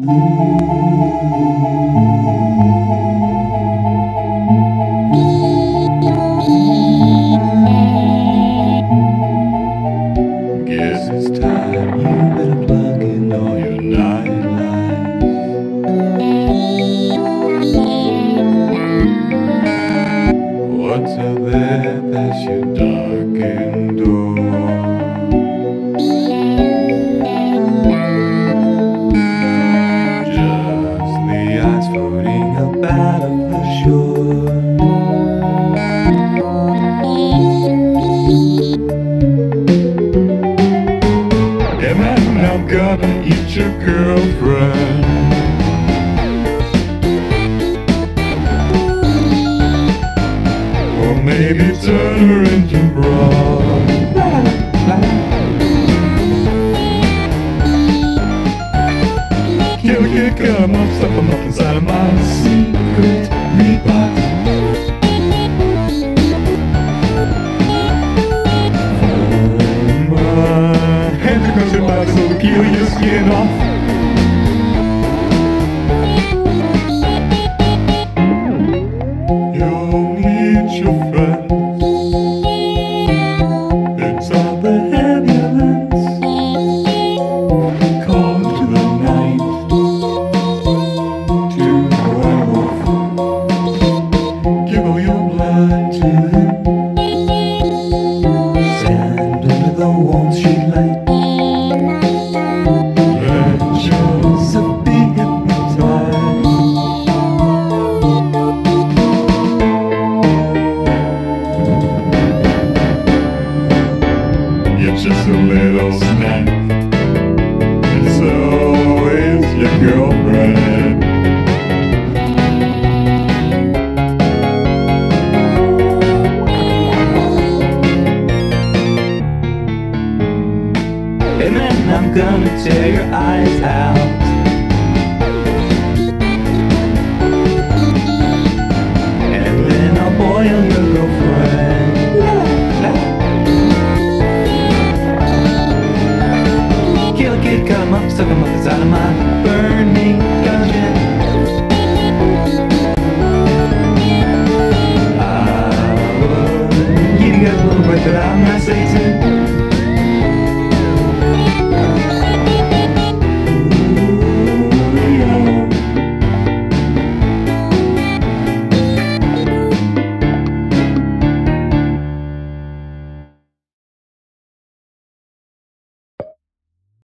Guess it's time you better plug Or maybe turn her into broad. Kill a kid, him up, stuff him up inside of my secret meat box. Are crunched by so your skin off. You're just a little snack. And so is your girlfriend. And then I'm gonna tear your eyes out. amar.